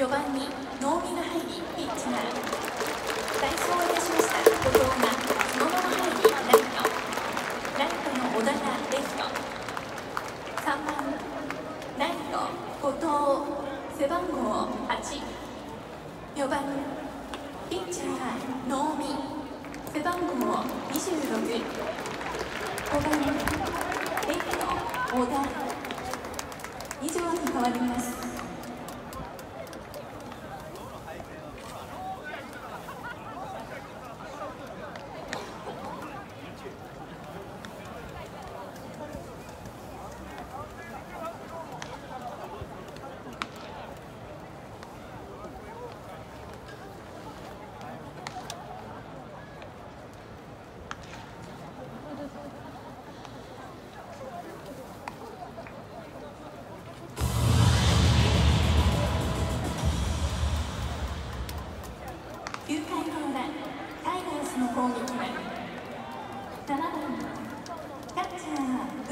4番に能見が入りピッチャー代走をいたしました後藤がそのまま入りライトライトの小田がレフト3番ライト後藤背番号84番ピッチャー能見背番号265番レフト小田以上に変わります。9回の裏タイガースの攻撃は7番キャッチャー